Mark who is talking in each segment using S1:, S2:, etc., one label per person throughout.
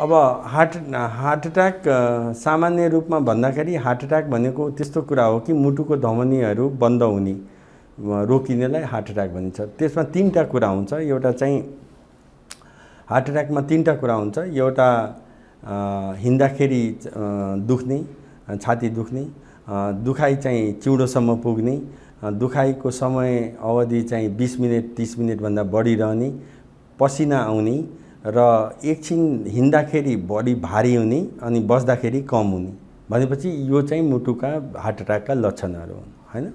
S1: अब heart heart attack सामान्य रूपमा भन्दाखेरि हार्ट एट्याक भनेको त्यस्तो कुरा हो कि मुटुको धमनीहरू बन्द हुने रोकिनेलाई हार्ट एट्याक भनिन्छ। त्यसमा तिनवटा कुरा हुन्छ। एउटा चाहिँ हार्ट एट्याकमा तिनवटा कुरा हुन्छ। एउटा हिँड्दाखेरि दुख्ने छाती दुख्ने दुखाइ चाहिँ चिउँडोसम्म पुग्ने दुखाइको समय अवधि चाहिँ बिस मिनट तिस मिनटभन्दा बढी रहने पसिना आउने र एकछिन हिँड्दाखेरि बढी भारी हुने अनि बस्दाखेरि कम हुने भनेपछि यो चाहिँ मुटुका हार्ट एट्याकका लक्षणहरू हुन् होइन?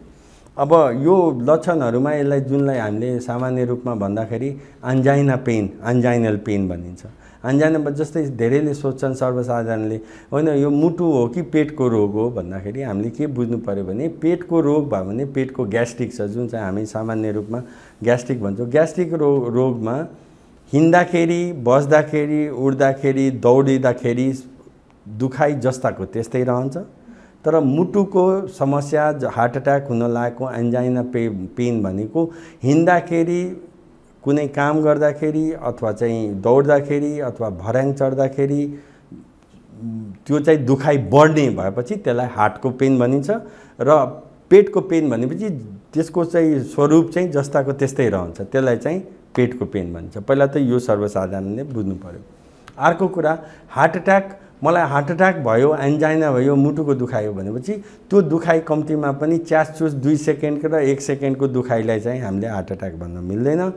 S1: अब यो लक्षणहरूमा यसलाई जुनलाई हामीले सामान्य रूपमा भन्दाखेरि अन्जाइना पेन अन्जाइनल पेन भनिन्छ। अन्जाइना जस्तै धेरैले सोध्छन् सर्वसाधारणले होइन यो मुटु हो कि पेटको रोग हो भन्दाखेरि हामीले के बुझ्नु पऱ्यो भने पेटको रोग भयो भने पेटको ग्यास्ट्रिक छ जुन चाहिँ हामी सामान्य रूपमा ग्यास्ट्रिक भन्छौँ। ग्यास्ट्रिक रो रोगमा हिँड्दाखेरि बस्दाखेरि उड्दाखेरि दौडिँदाखेरि दुखाइ जस्ताको त्यस्तै रहन्छ। तर मुटुको समस्या हार्ट एट्याक हुन लागेको एन्जाइना पे पेन भनेको हिँड्दाखेरि कुनै काम गर्दाखेरि अथवा चाहिँ दौड्दाखेरि अथवा भर्याङ चढ्दाखेरि त्यो चाहिँ दुखाइ बढ्ने भएपछि त्यसलाई हार्टको पेन भनिन्छ र पेटको पेन भनेपछि त्यसको चाहिँ स्वरूप चाहिँ जस्ताको त्यस्तै रहन्छ। त्यसलाई चाहिँ पेटको पेन भनिन्छ पहिला त यो सर्वसाधारणले बुझ्नु पऱ्यो अर्को कुरा हार्ट एट्याक मलाई हार्ट एट्याक भयो एन्जाइना भयो मुटुको दुखाइ हो भनेपछि त्यो दुखाइ कम्तीमा पनि च्यासचुस दुई सेकेन्डको र एक सेकेन्डको दुखाइलाई चाहिँ हामीले हार्ट एट्याक भन्न मिल्दैन।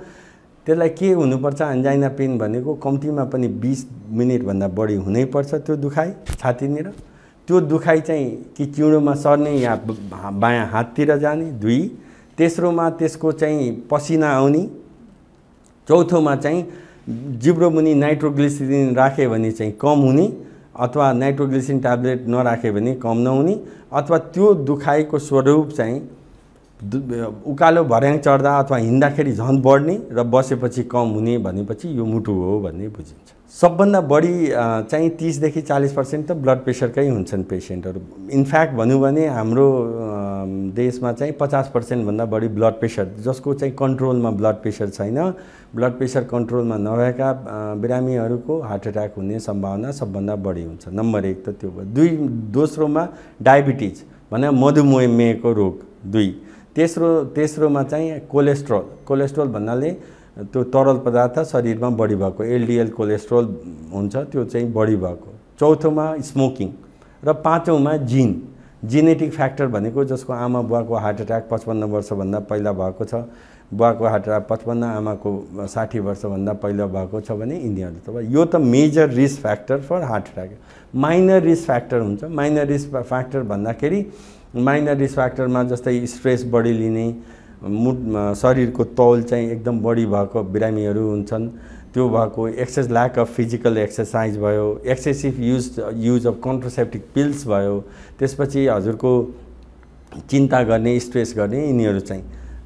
S1: त्यसलाई के हुनुपर्छ एन्जाइना पेन भनेको कम्तीमा पनि बिस मिनटभन्दा बढी हुनैपर्छ त्यो दुखाइ छातीनिर। त्यो दुखाइ चाहिँ कि चिउँडोमा सर्ने या बायाँ हाततिर जाने दुई। तेस्रोमा त्यसको चाहिँ पसिना आउने। चौथोमा चाहिँ जिब्रो मुनि नाइट्रोग्लिसरिन राख्यो भने चाहिँ कम हुने अथवा नाइट्रोग्लिसिन ट्याब्लेट नराख्यो भने कम नहुने अथवा त्यो दुखाइको स्वरूप चाहिँ उकालो भर्याङ चढ्दा अथवा हिँड्दाखेरि झन् बढ्ने र बसेपछि कम हुने भनेपछि यो मुटु हो भन्ने बुझिन्छ। सबभन्दा बढी चाहिँ तिसदेखि चालिस पर्सेन्ट त ब्लड प्रेसरकै हुन्छन् पेसेन्टहरू। इनफ्याक्ट भनौँ भने हाम्रो देशमा चाहिँ पचास पर्सेन्टभन्दा बढी ब्लड प्रेसर जसको चाहिँ कन्ट्रोलमा ब्लड प्रेसर छैन। ब्लड प्रेसर कन्ट्रोलमा नभएका बिरामीहरूको हार्ट एट्याक हुने सम्भावना सबभन्दा बढी हुन्छ। नम्बर एक त त्यो भयो दुई दोस्रोमा डायबिटिज भने मधुमेहको रोग दुई। तेस्रो तेस्रोमा चाहिँ कोलेस्ट्रोल कोलेस्ट्रोल भन्नाले त्यो तरल पदार्थ शरीरमा बढी भएको एलडिएल कोलेस्ट्रोल हुन्छ त्यो चाहिँ बढी भएको। चौथोमा स्मोकिङ र पाँचौँमा जिन जेनेटिक फ्याक्टर भनेको जसको आमा बुवाको हार्ट एट्याक पचपन्न वर्षभन्दा पहिला भएको छ बुवाको हार्ट एट्याक पचपन्न आमाको साठी वर्षभन्दा पहिला भएको छ भने यिनीहरू त यो त major risk factor for heart attack minor risk factor हुन्छ। माइनर रिस्क फ्याक्टर भन्दाखेरि माइनर रिस्क फ्याक्टरमा जस्तै स्ट्रेस बढी लिने मुड शरीरको तौल चाहिँ एकदम बढी भएको बिरामीहरू हुन्छन्। त्यो भएको excess lack of physical exercise भयो excessive use use of contraceptive pills भयो त्यसपछि हजुरको चिन्ता गर्ने स्ट्रेस गर्ने यिनीहरू चाहिँ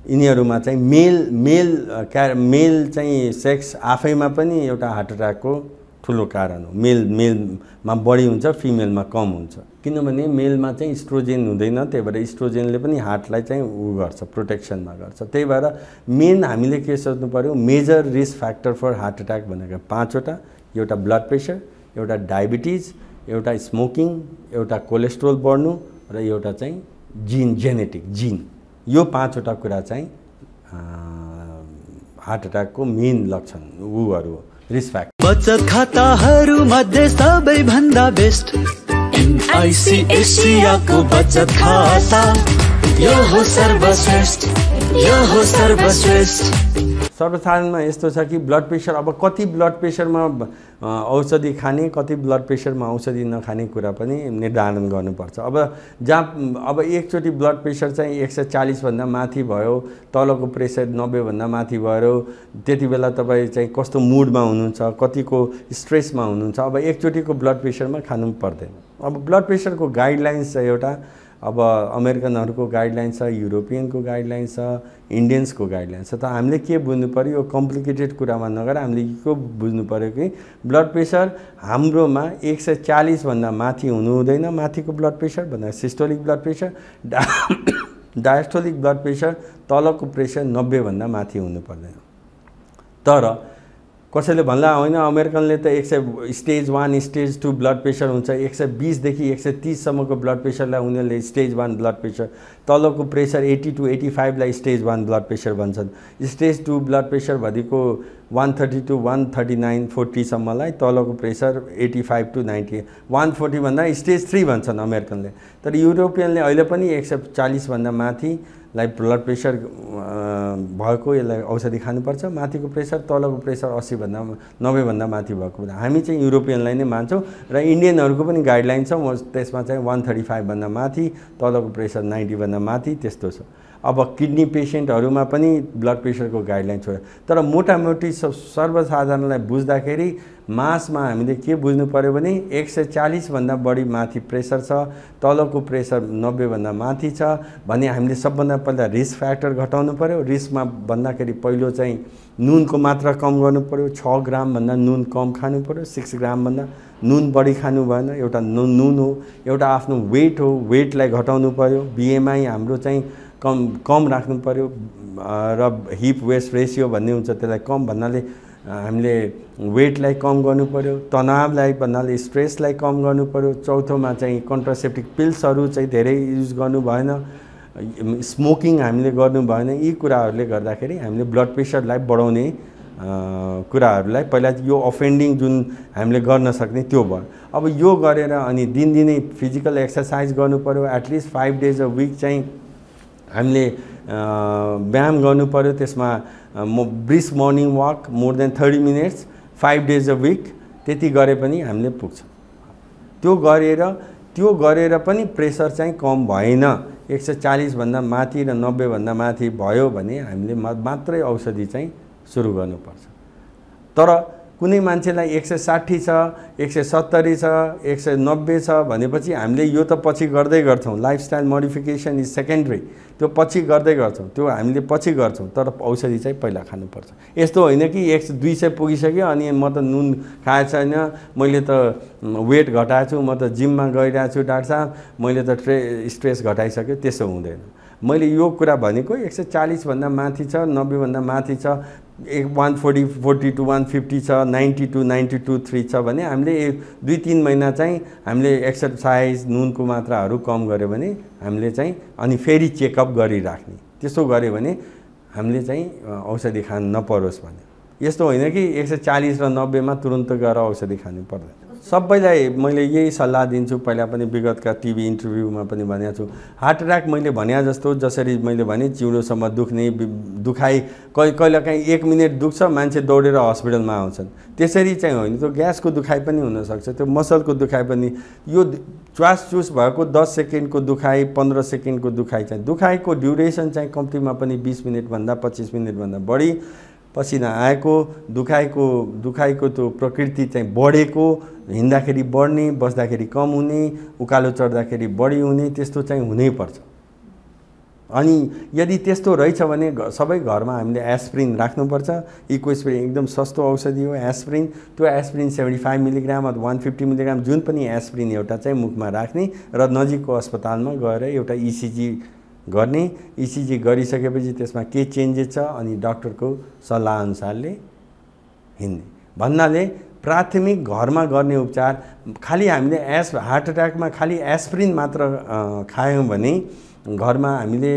S1: यिनीहरूमा चाहिँ मेल मेल क्या मेल चाहिँ सेक्स आफैमा पनि एउटा हार्ट एट्याकको ठुलो कारण हो। मेल मेलमा बढी हुन्छ फिमेलमा कम हुन्छ। किनभने मेलमा चाहिँ इस्ट्रोजेन हुँदैन त्यही भएर इस्ट्रोजेनले पनि हार्टलाई चाहिँ उ गर्छ प्रोटेक्सनमा गर्छ। त्यही भएर मेन हामीले के सोच्नु पऱ्यो major risk factor for heart attack भनेको पाँचवटा। एउटा ब्लड प्रेसर एउटा डायबिटिज एउटा स्मोकिङ एउटा कोलेस्ट्रोल बढ्नु र एउटा चाहिँ जिन जेनेटिक जिन। यो पाँचवटा कुरा चाहिँ हार्ट एट्याकको मेन लक्षण ऊहरू हो रिस्क फ्याक्टर।
S2: बचत खाताहरू मध्ये सबैभन्दा बेस्ट एसियाको बचत खाता यो हो सर्वश्रेष्ठ यो हो सर्वश्रेष्ठ।
S1: सर्वसाधारणमा यस्तो छ कि ब्लड प्रेसर अब कति ब्लड प्रेसरमा औषधि खाने कति ब्लड प्रेसरमा औषधि नखाने कुरा पनि निर्धारण गर्नुपर्छ। अब जहाँ अब एकचोटि ब्लड प्रेसर चाहिँ एक सय चालिसभन्दा माथि भयो तलको प्रेसर नब्बेभन्दा माथि भयो त्यति बेला तपाईँ चाहिँ कस्तो मुडमा हुनुहुन्छ कतिको स्ट्रेसमा हुनुहुन्छ अब एकचोटिको ब्लड प्रेसरमा खानु पर्दैन। अब ब्लड प्रेसरको गाइडलाइन्स छ एउटा अब अमेरिकनहरूको गाइडलाइन छ युरोपियनको गाइडलाइन छ इन्डियन्सको गाइडलाइन छ। त हामीले के बुझ्नु पऱ्यो यो कम्प्लिकेटेड कुरामा नगएर हामीले के बुझ्नु पऱ्यो कि ब्लड प्रेसर हाम्रोमा एक सय चालिसभन्दा माथि हुनु हुँदैन माथिको ब्लड प्रेसर भन्दा सिस्टोलिक ब्लड प्रेसर डा डायस्टोलिक ब्लड प्रेसर तलको प्रेसर नब्बेभन्दा माथि हुनु पर्दैन। तर कसैले भन्ला होइन अमेरिकनले त एक सय stage one stage two blood pressure हुन्छ। एक सय बिसदेखि एक सय तिससम्मको ब्लड प्रेसरलाई उनीहरूले स्टेज वान ब्लड प्रेसर तलको प्रेसर एट्टी टु एट्टी फाइभलाई स्टेज वान ब्लड प्रेसर भन्छन्। स्टेज टू ब्लड प्रेसर भनेको one thirty two one thirty nine फोर्टीसम्मलाई तलको pressure eighty five to ninety one फोर्टीभन्दा stage three भन्छन् अमेरिकनले। तर युरोपियनले अहिले पनि एक सय चालिसभन्दा माथि लाई ब्लड प्रेसर भएको यसलाई औषधि खानुपर्छ। माथिको प्रेसर तलको प्रेसर अस्सीभन्दा नब्बेभन्दा माथि भएको हामी चाहिँ युरोपियनलाई नै मान्छौँ र इन्डियनहरूको पनि गाइडलाइन छ। म त्यसमा चाहिँ वान थर्टी फाइभभन्दा माथि तलको प्रेसर नाइन्टीभन्दा माथि त्यस्तो छ। अब किडनी पेसेन्टहरूमा पनि ब्लड प्रेसरको गाइडलाइन छ तर मोटामोटी सर्वसाधारणलाई बुझ्दाखेरि मासमा हामीले के बुझ्नु पऱ्यो भने एक सय चालिसभन्दा बढी माथि प्रेसर छ तलको प्रेसर नब्बेभन्दा माथि छ भने हामीले सबभन्दा पहिला रिस्क फ्याक्टर घटाउनु पऱ्यो रिस्कमा भन्दाखेरि पहिलो चाहिँ नुनको मात्रा कम गर्नु पऱ्यो छ ग्रामभन्दा नुन कम खानु पऱ्यो सिक्स ग्रामभन्दा नुन बढी खानु भएन एउटा नुन नुन हो एउटा आफ्नो वेट हो वेटलाई घटाउनु पऱ्यो बिएमआई हाम्रो चाहिँ कम कम राख्नु पऱ्यो र हिप वेस्ट रेसियो भन्ने हुन्छ त्यसलाई कम भन्नाले हामीले वेटलाई कम गर्नु पऱ्यो तनावलाई भन्नाले स्ट्रेसलाई कम गर्नु पऱ्यो चौथोमा चाहिँ कन्ट्रासेप्टिक पिल्सहरू चाहिँ धेरै युज गर्नु भएन स्मोकिङ हामीले गर्नु भएन यी कुराहरूले गर्दाखेरि हामीले ब्लड प्रेसरलाई बढाउने कुराहरूलाई पहिला यो अफेन्डिङ जुन हामीले गर्न सक्ने त्यो भयो। अब यो गरेर अनि दिनदिनै फिजिकल एक्सर्साइज गर्नु पऱ्यो at least five days a week चाहिँ हामीले व्यायाम गर्नु पऱ्यो त्यसमा म brisk morning walk more than thirty minutes five days a week त्यति गरे पनि हामीले पुग्छ। त्यो गरेर त्यो गरेर पनि प्रेसर चाहिँ कम भएन। एक सय चालिसभन्दा माथि र नब्बेभन्दा माथि भयो भने हामीले मात्रै औषधि चाहिँ सुरु गर्नुपर्छ। तर कुनै मान्छेलाई एक सय साठी छ एक सय सत्तरी छ एक सय नब्बे छ भनेपछि हामीले यो त पछि गर्दै गर्छौँ। लाइफस्टाइल मोडिफिकेसन इज सेकेन्ड्री त्यो पछि गर्दै गर्छौँ। त्यो हामीले पछि गर्छौँ। तर औषधि चाहिँ पहिला खानुपर्छ। यस्तो होइन कि एक सय दुई सय पुगिसक्यो अनि म त नुन खाएको छैन। मैले त वेट घटाएको छु। म त जिममा गइरहेको छु डाक्टर साहब। मैले त ट्रे स्ट्रेस घटाइसक्यो। त्यसो हुँदैन। मैले यो कुरा भनेको एक सय चालिसभन्दा माथि छ नब्बेभन्दा माथि छ। One forty forty two one fifty छ ninety two ninety two three छ भने हामीले दुई तिन महिना चाहिँ हामीले एक्सर्साइज नुनको मात्राहरू कम गऱ्यो भने हामीले चाहिँ अनि फेरि चेकअप गरिराख्ने त्यसो गऱ्यो भने हामीले चाहिँ औषधि खान नपरोस् भने यस्तो होइन कि एक सय चालिस र नब्बेमा तुरन्त गएर औषधि खानु पर्दैन सबैलाई मैले यही सल्लाह दिन्छु। पहिला पनि विगतका टिभी इन्टरभ्यूमा पनि भनेको छु। हार्ट एट्याक मैले भने जस्तो जसरी मैले भने चिउडोसम्म दुख्ने दुखाइ कहिले कहिलेकाहीँ एक मिनट दुख्छ मान्छे दौडेर हस्पिटलमा आउँछन्। त्यसरी चाहिँ होइन। त्यो ग्यासको दुखाइ पनि हुनसक्छ। त्यो मसलको दुखाइ पनि। यो च्वास चुस भएको दस सेकेन्डको दुखाइ पन्ध्र सेकेन्डको दुखाइ चाहिँ। दुखाइको ड्युरेसन चाहिँ कम्तीमा पनि बिस मिनटभन्दा पच्चिस मिनटभन्दा बढी। पसिना आएको दुखाइको दुखाइको त्यो प्रकृति चाहिँ बढेको हिँड्दाखेरि बढ्ने बस्दाखेरि कम हुने उकालो चढ्दाखेरि बढी हुने त्यस्तो चाहिँ हुनैपर्छ अनि यदि त्यस्तो रहेछ भने सबै घरमा हामीले एस्प्रिन राख्नुपर्छ। इक्वेस्प्रिन एकदम सस्तो औषधि हो एस्प्रिन। त्यो एस्प्रिन सेभेन्टी फाइभ मिलिग्राम अथवा वान फिफ्टी मिलिग्राम जुन पनि एस्प्रिन एउटा चाहिँ मुखमा राख्ने र नजिकको अस्पतालमा गएर एउटा इसिजी गर्ने। इसिजी गरिसकेपछि त्यसमा के चेन्जेस छ अनि डक्टरको सल्लाहअनुसारले हिँड्ने। भन्नाले प्राथमिक घरमा गर्ने उपचार खालि हामीले एस हार्ट एट्याकमा खालि एस्प्रिन मात्र खायौँ भने घरमा हामीले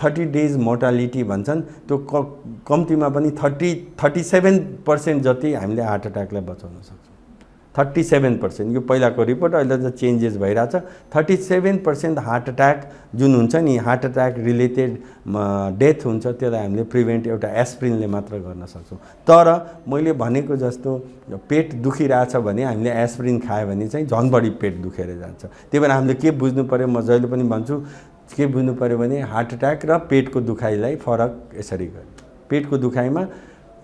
S1: थर्टी डेज मोर्टालिटी भन्छन् त्यो क कम्तीमा पनि थर्टी थर्टी सेभेन पर्सेन्ट जति हामीले हार्ट एट्याकलाई बचाउन सक्छौँ। Thirty seven percent. यो पहिलाको रिपोर्ट अहिले त चेन्जेस भइरहेछ। Thirty seven percent heart attack जुन हुन्छ नि हार्ट एट्याक रिलेटेड डेथ हुन्छ त्यसलाई हामीले प्रिभेन्ट एउटा एस्प्रिनले मात्र गर्न सक्छौँ। तर मैले भनेको जस्तो पेट दुखिरहेछ भने हामीले एस्प्रिन खायो भने चाहिँ झन् बढी पेट दुखेर जान्छ। त्यही भएर हामीले के बुझ्नु पऱ्यो म जहिले पनि भन्छु के बुझ्नु पऱ्यो भने हार्ट एट्याक र पेटको दुखाइलाई फरक यसरी गर्यो। पेटको दुखाइमा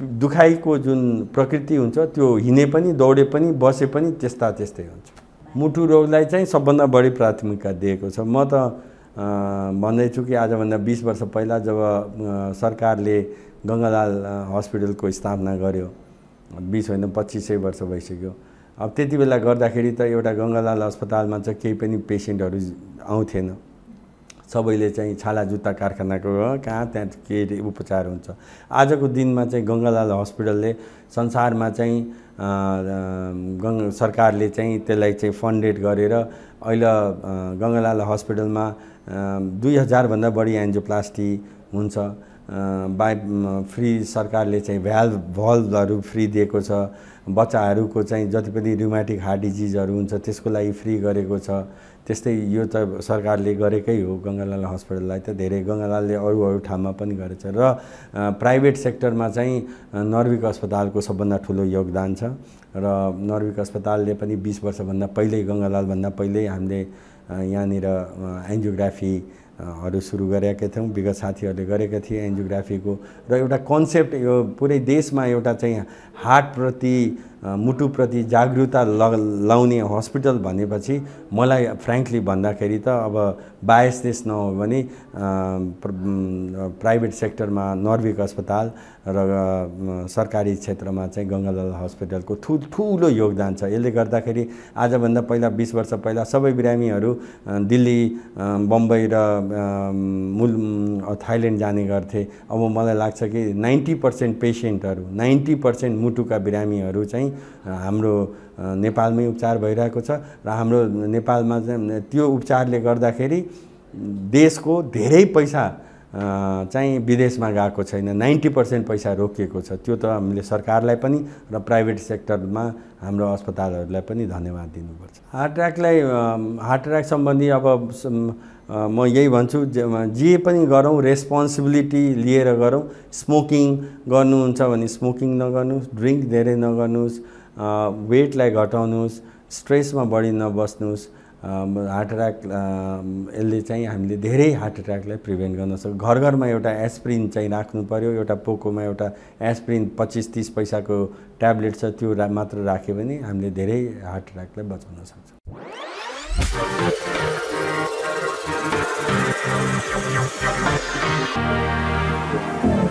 S1: दुखाइको जुन प्रकृति हुन्छ त्यो हिँडे पनि दौडे पनि बसे पनि त्यस्ता त्यस्तै हुन्छ। मुटु रोगलाई चाहिँ सबभन्दा बढी प्राथमिकता दिएको छ। म त भन्दैछु कि आजभन्दा बिस वर्ष पहिला जब सरकारले गङ्गालाल हस्पिटलको स्थापना गर्यो बिस होइन पच्चिसै वर्ष भइसक्यो। अब त्यति बेला गर्दाखेरि त एउटा गङ्गालाल अस्पतालमा चाहिँ केही पनि पेसेन्टहरू आउँथेन। सबैले चाहिँ छाला जुत्ता कारखानाको कहाँ त्यहाँ के उपचार हुन्छ। आजको दिनमा चाहिँ गङ्गालाल हस्पिटलले संसारमा चाहिँ गङ्ग सरकारले चाहिँ त्यसलाई चाहिँ फन्डेड गरेर अहिले गङ्गालाल हस्पिटलमा दुई हजारभन्दा बढी एन्जियोप्लास्टी हुन्छ। बाई फ्री सरकारले चाहिँ भ्याल्भ भल्भहरू फ्री दिएको छ। बच्चाहरूको चाहिँ जति पनि रिमाटिक हार्ट डिजिजहरू हुन्छ त्यसको लागि फ्री गरेको छ। त्यस्तै यो त सरकारले गरेकै हो। गङ्गालाल हस्पिटललाई त धेरै। गङ्गालालले अरू अरू ठाउँमा पनि गरेछ। र प्राइभेट सेक्टरमा चाहिँ नर्विक अस्पतालको सबभन्दा ठुलो योगदान छ। र नर्विक अस्पतालले पनि बिस वर्षभन्दा पहिल्यै गङ्गालालभन्दा पहिल्यै हामीले यहाँनिर एन्जियोग्राफी हरू सुरु गरेका थियौँ विगत साथीहरूले गरेका थिए एन्जियोग्राफीको। र एउटा कन्सेप्ट यो पुरै देशमा एउटा चाहिँ हार्टप्रति मुटुप्रति जागरुकता ल लाउने हस्पिटल भनेपछि मलाई फ्रेङ्कली भन्दाखेरि त अब बायसनेस नहो भने प्राइभेट सेक्टरमा नर्विक अस्पताल र सरकारी क्षेत्रमा चाहिँ गङ्गालाल हस्पिटलको ठु ठुलो योगदान छ। यसले गर्दाखेरि आजभन्दा पहिला बिस वर्ष पहिला सबै बिरामीहरू दिल्ली बम्बई र मुल थाइल्यान्ड जाने गर्थे। अब मलाई लाग्छ कि नाइन्टी पर्सेन्ट पेसेन्टहरू नाइन्टी पर्सेन्ट मुटुका बिरामीहरू चाहिँ हाम्रो नेपालमै उपचार भइरहेको छ र हाम्रो नेपालमा चाहिँ त्यो उपचारले गर्दाखेरि देशको धेरै पैसा चाहिँ विदेशमा गएको छैन। नाइन्टी पर्सेन्ट पैसा रोकिएको छ। त्यो त हामीले सरकारलाई पनि र प्राइभेट सेक्टरमा हाम्रो अस्पतालहरूलाई पनि धन्यवाद दिनुपर्छ। हार्ट एट्याकलाई हार्ट एट्याक सम्बन्धी अब म यही भन्छु जे पनि गरौँ रेस्पोन्सिबिलिटी लिएर गरौँ स्मोकिङ गर्नुहुन्छ भने स्मोकिङ नगर्नुहोस् ड्रिङ्क धेरै नगर्नुहोस् वेटलाई घटाउनुहोस् स्ट्रेसमा बढी नबस्नुहोस् हार्ट एट्याक यसले चाहिँ हामीले धेरै हार्ट एट्याकलाई प्रिभेन्ट गर्न सक्छौँ घर घरमा एउटा एस्प्रिन चाहिँ राख्नु पऱ्यो एउटा पोकोमा एउटा एस्प्रिन पच्चिस तिस पैसाको ट्याब्लेट छ त्यो रा मात्र राख्यो भने हामीले धेरै हार्ट एट्याकलाई बचाउन सक्छौँ। Thank you.